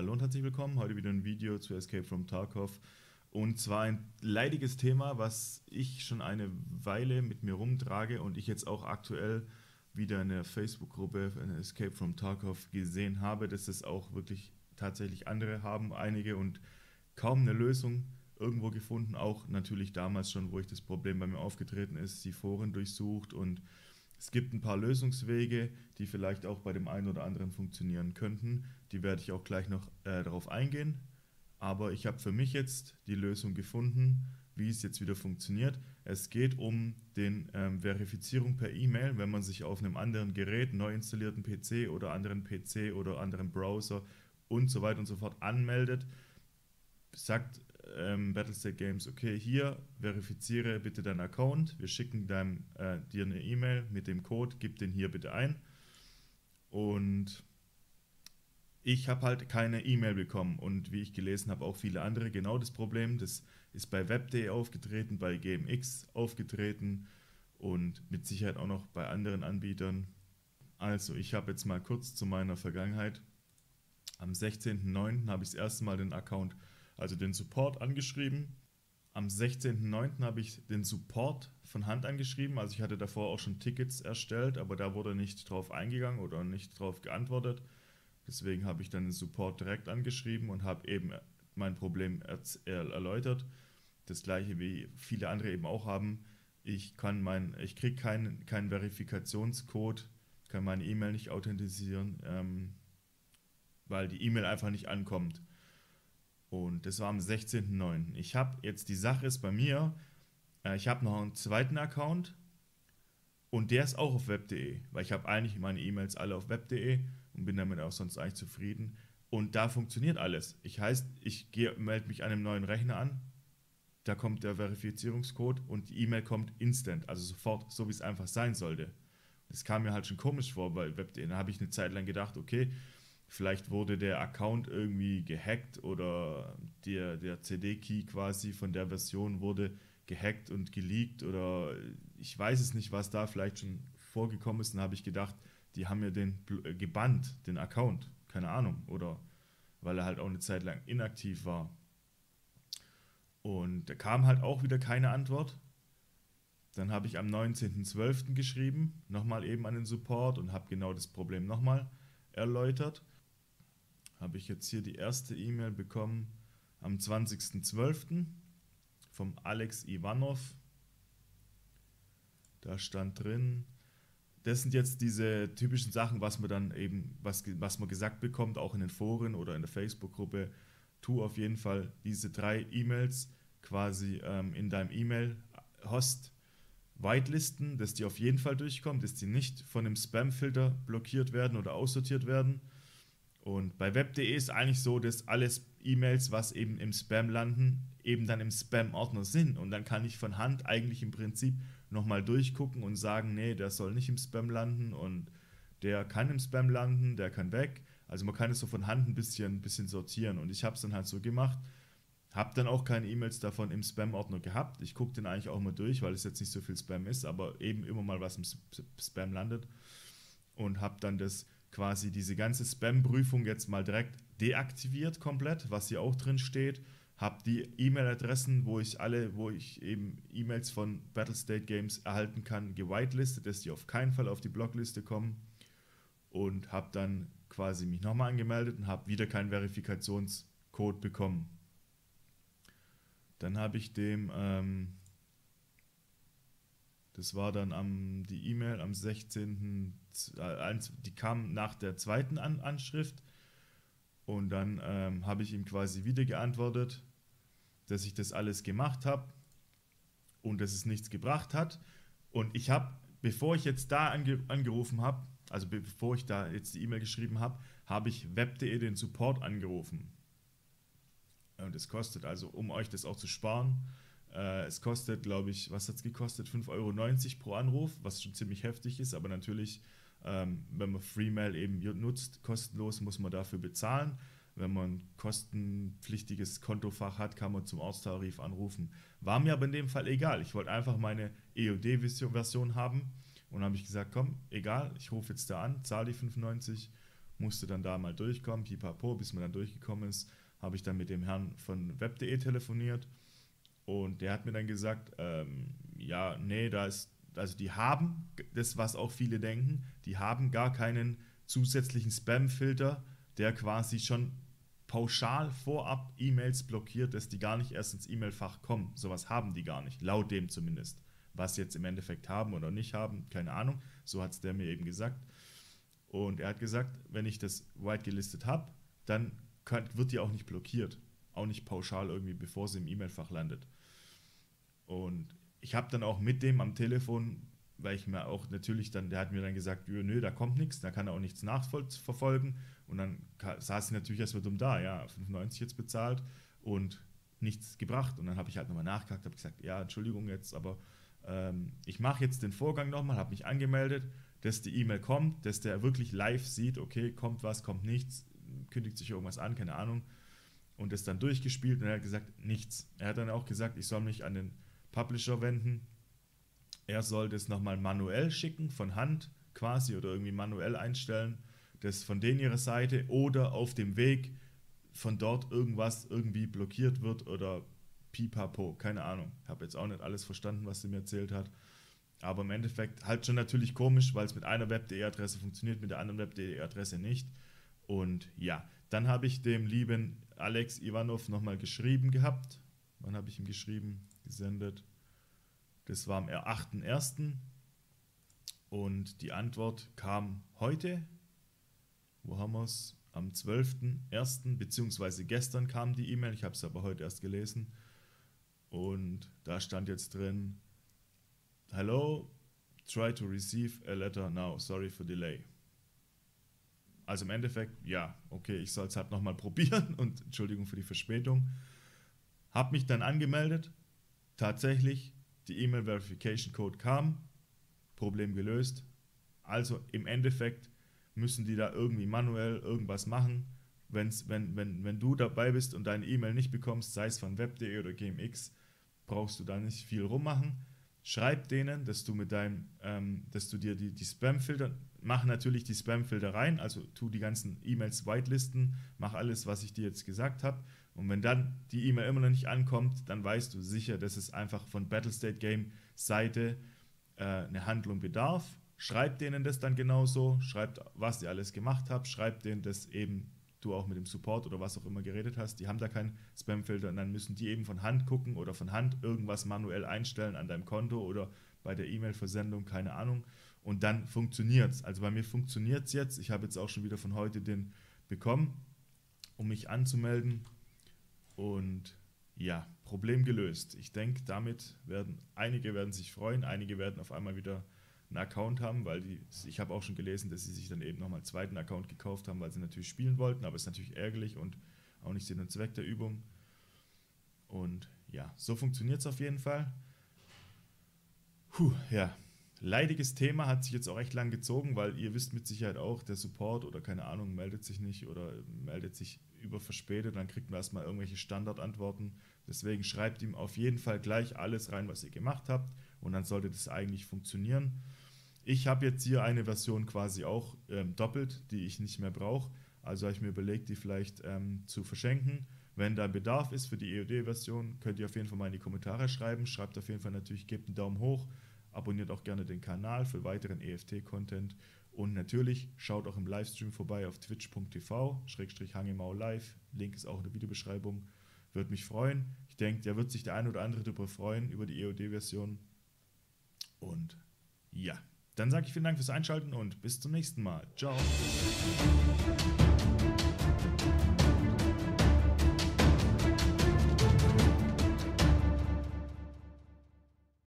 Hallo und herzlich willkommen. Heute wieder ein Video zu Escape from Tarkov. Und zwar ein leidiges Thema, was ich schon eine Weile mit mir rumtrage und ich jetzt auch aktuell wieder in der Facebook-Gruppe Escape from Tarkov gesehen habe, dass es auch wirklich tatsächlich andere haben, einige und kaum eine Lösung irgendwo gefunden. Auch natürlich damals schon, wo ich das Problem bei mir aufgetreten ist, die Foren durchsucht und es gibt ein paar Lösungswege, die vielleicht auch bei dem einen oder anderen funktionieren könnten. Die werde ich auch gleich noch äh, darauf eingehen. Aber ich habe für mich jetzt die Lösung gefunden, wie es jetzt wieder funktioniert. Es geht um die ähm, Verifizierung per E-Mail, wenn man sich auf einem anderen Gerät, neu installierten PC oder anderen PC oder anderen Browser und so weiter und so fort anmeldet. Sagt ähm, Battlestate Games, okay, hier verifiziere bitte deinen Account. Wir schicken deinem, äh, dir eine E-Mail mit dem Code, gib den hier bitte ein. Und ich habe halt keine E-Mail bekommen und wie ich gelesen habe, auch viele andere genau das Problem. Das ist bei Web.de aufgetreten, bei GMX aufgetreten und mit Sicherheit auch noch bei anderen Anbietern. Also, ich habe jetzt mal kurz zu meiner Vergangenheit. Am 16.09. habe ich das erste Mal den Account also den Support angeschrieben. Am 16.09. habe ich den Support von Hand angeschrieben. Also ich hatte davor auch schon Tickets erstellt, aber da wurde nicht drauf eingegangen oder nicht drauf geantwortet. Deswegen habe ich dann den Support direkt angeschrieben und habe eben mein Problem erläutert. Das gleiche wie viele andere eben auch haben. Ich ich kriege keinen kein Verifikationscode, kann meine E-Mail nicht authentisieren, ähm, weil die E-Mail einfach nicht ankommt. Und das war am 16.09. Ich habe jetzt, die Sache ist bei mir, äh, ich habe noch einen zweiten Account und der ist auch auf web.de, weil ich habe eigentlich meine E-Mails alle auf web.de und bin damit auch sonst eigentlich zufrieden. Und da funktioniert alles. Ich heißt, ich melde mich einem neuen Rechner an, da kommt der Verifizierungscode und die E-Mail kommt instant, also sofort, so wie es einfach sein sollte. Das kam mir halt schon komisch vor bei web.de. Da habe ich eine Zeit lang gedacht, okay, Vielleicht wurde der Account irgendwie gehackt oder der, der CD-Key quasi von der Version wurde gehackt und geleakt oder ich weiß es nicht, was da vielleicht schon vorgekommen ist. Dann habe ich gedacht, die haben mir den äh, gebannt, den Account. Keine Ahnung. Oder weil er halt auch eine Zeit lang inaktiv war. Und da kam halt auch wieder keine Antwort. Dann habe ich am 19.12. geschrieben, nochmal eben an den Support und habe genau das Problem nochmal erläutert habe ich jetzt hier die erste E-Mail bekommen am 20.12. vom Alex Ivanov. Da stand drin, das sind jetzt diese typischen Sachen, was man dann eben, was, was man gesagt bekommt, auch in den Foren oder in der Facebook-Gruppe. Tu auf jeden Fall diese drei E-Mails quasi ähm, in deinem E-Mail-Host whitelisten, dass die auf jeden Fall durchkommen, dass die nicht von dem Spam-Filter blockiert werden oder aussortiert werden. Und bei web.de ist eigentlich so, dass alles E-Mails, was eben im Spam landen, eben dann im Spam-Ordner sind. Und dann kann ich von Hand eigentlich im Prinzip nochmal durchgucken und sagen, nee, der soll nicht im Spam landen und der kann im Spam landen, der kann weg. Also man kann es so von Hand ein bisschen, ein bisschen sortieren. Und ich habe es dann halt so gemacht. Habe dann auch keine E-Mails davon im Spam-Ordner gehabt. Ich gucke den eigentlich auch mal durch, weil es jetzt nicht so viel Spam ist, aber eben immer mal was im Spam landet. Und habe dann das quasi diese ganze Spam-Prüfung jetzt mal direkt deaktiviert komplett, was hier auch drin steht. Habe die E-Mail-Adressen, wo ich alle, wo ich eben E-Mails von Battlestate Games erhalten kann, gewitelistet, dass die auf keinen Fall auf die Blockliste kommen. Und habe dann quasi mich nochmal angemeldet und habe wieder keinen Verifikationscode bekommen. Dann habe ich dem ähm, das war dann am, die E-Mail am 16. Äh, die kam nach der zweiten An Anschrift. Und dann ähm, habe ich ihm quasi wieder geantwortet, dass ich das alles gemacht habe und dass es nichts gebracht hat. Und ich habe, bevor ich jetzt da ange angerufen habe, also bevor ich da jetzt die E-Mail geschrieben habe, habe ich web.de den Support angerufen. Und es kostet also, um euch das auch zu sparen, äh, es kostet, glaube ich, was hat es gekostet? 5,90 Euro pro Anruf, was schon ziemlich heftig ist, aber natürlich, ähm, wenn man Freemail eben nutzt, kostenlos, muss man dafür bezahlen. Wenn man ein kostenpflichtiges Kontofach hat, kann man zum Ortstarif anrufen. War mir aber in dem Fall egal. Ich wollte einfach meine EOD-Version haben und habe ich gesagt, komm, egal, ich rufe jetzt da an, zahle die 95 musste dann da mal durchkommen, pipapo, bis man dann durchgekommen ist, habe ich dann mit dem Herrn von web.de telefoniert und der hat mir dann gesagt, ähm, ja, nee, da ist, also die haben, das was auch viele denken, die haben gar keinen zusätzlichen Spam-Filter, der quasi schon pauschal vorab E-Mails blockiert, dass die gar nicht erst ins E-Mail-Fach kommen. Sowas haben die gar nicht, laut dem zumindest. Was jetzt im Endeffekt haben oder nicht haben, keine Ahnung. So hat es der mir eben gesagt. Und er hat gesagt, wenn ich das white gelistet habe, dann könnt, wird die auch nicht blockiert. Auch nicht pauschal irgendwie, bevor sie im E-Mail-Fach landet. Und ich habe dann auch mit dem am Telefon, weil ich mir auch natürlich dann, der hat mir dann gesagt, nö, da kommt nichts, da kann er auch nichts nachverfolgen. Und dann saß ich natürlich erstmal dumm da, ja, 95 jetzt bezahlt und nichts gebracht. Und dann habe ich halt nochmal nachgehakt, habe gesagt, ja, Entschuldigung jetzt, aber ähm, ich mache jetzt den Vorgang nochmal, habe mich angemeldet, dass die E-Mail kommt, dass der wirklich live sieht, okay, kommt was, kommt nichts, kündigt sich irgendwas an, keine Ahnung. Und das dann durchgespielt und er hat gesagt, nichts. Er hat dann auch gesagt, ich soll mich an den Publisher wenden. Er soll das nochmal manuell schicken, von Hand quasi oder irgendwie manuell einstellen, das von denen ihrer Seite oder auf dem Weg von dort irgendwas irgendwie blockiert wird oder pipapo, keine Ahnung. Habe jetzt auch nicht alles verstanden, was sie mir erzählt hat. Aber im Endeffekt halt schon natürlich komisch, weil es mit einer Web.de-Adresse funktioniert, mit der anderen Web.de-Adresse nicht. Und ja, dann habe ich dem lieben Alex Ivanov nochmal geschrieben gehabt. Wann habe ich ihm geschrieben? Gesendet. Das war am 8.1. Und die Antwort kam heute. Wo haben wir es? Am 12.1. beziehungsweise gestern kam die E-Mail. Ich habe es aber heute erst gelesen. Und da stand jetzt drin, Hello, try to receive a letter now. Sorry for delay. Also im Endeffekt, ja, okay, ich soll es halt nochmal probieren und Entschuldigung für die Verspätung. Hab mich dann angemeldet. Tatsächlich, die E-Mail Verification Code kam. Problem gelöst. Also im Endeffekt müssen die da irgendwie manuell irgendwas machen. Wenn's, wenn, wenn, wenn du dabei bist und deine E-Mail nicht bekommst, sei es von web.de oder GMX, brauchst du da nicht viel rummachen. Schreib denen, dass du mit deinem, ähm, dass du dir die, die Spam-Filter, mach natürlich die Spam-Filter rein, also tu die ganzen E-Mails whitelisten, mach alles, was ich dir jetzt gesagt habe. Und wenn dann die E-Mail immer noch nicht ankommt, dann weißt du sicher, dass es einfach von Battlestate Game Seite äh, eine Handlung bedarf. Schreib denen das dann genauso, schreibt, was ihr alles gemacht habt, schreibt denen das eben du auch mit dem Support oder was auch immer geredet hast, die haben da keinen Spamfilter und dann müssen die eben von Hand gucken oder von Hand irgendwas manuell einstellen an deinem Konto oder bei der E-Mail-Versendung, keine Ahnung. Und dann funktioniert es. Also bei mir funktioniert es jetzt. Ich habe jetzt auch schon wieder von heute den bekommen, um mich anzumelden. Und ja, Problem gelöst. Ich denke, damit werden einige werden sich freuen, einige werden auf einmal wieder einen Account haben, weil die, ich habe auch schon gelesen, dass sie sich dann eben nochmal einen zweiten Account gekauft haben, weil sie natürlich spielen wollten, aber es ist natürlich ärgerlich und auch nicht Sinn und Zweck der Übung. Und ja, so funktioniert es auf jeden Fall. Puh, ja, leidiges Thema hat sich jetzt auch echt lang gezogen, weil ihr wisst mit Sicherheit auch, der Support oder keine Ahnung meldet sich nicht oder meldet sich über verspätet, dann kriegt man erstmal irgendwelche Standardantworten. Deswegen schreibt ihm auf jeden Fall gleich alles rein, was ihr gemacht habt und dann sollte das eigentlich funktionieren. Ich habe jetzt hier eine Version quasi auch ähm, doppelt, die ich nicht mehr brauche. Also habe ich mir überlegt, die vielleicht ähm, zu verschenken. Wenn da Bedarf ist für die EOD-Version, könnt ihr auf jeden Fall mal in die Kommentare schreiben. Schreibt auf jeden Fall natürlich, gebt einen Daumen hoch, Abonniert auch gerne den Kanal für weiteren EFT-Content und natürlich schaut auch im Livestream vorbei auf twitch.tv-hangemau live. Link ist auch in der Videobeschreibung. Würde mich freuen. Ich denke, da wird sich der ein oder andere darüber freuen, über die EOD-Version. Und ja, dann sage ich vielen Dank fürs Einschalten und bis zum nächsten Mal. Ciao.